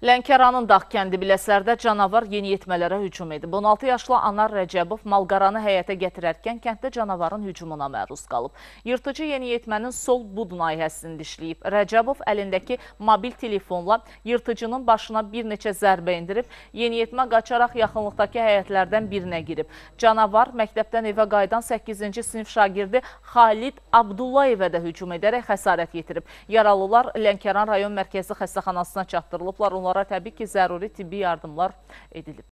Lənkəranın Dağ kəndi Biləsərdə canavar yeniyetmələrə hücum edib. 16 yaşlı Anar Rəcəbov malqaranı həyətə gətirərkən kənddə canavarın hücumuna məruz qalıb. Yırtıcı yeniyetmənin sol bud nayihəsini dişləyib. Rəcəbov əlindəki mobil telefonla yırtıcının başına bir neçə zərbə indirib. Yeniyetmə qaçaraq yaxınlıqdakı həyətlərdən birinə girib. Canavar məktəbdən evə qaydan 8-ci sinif şagirdi Xalid Abdullayevə də hücum edərək xəsarət yetirib. Yaralılar Lənkəran rayon mərkəzi xəstəxanasına çatdırılıblar. Onlara təbii ki, zəruri tibbi yardımlar edilib.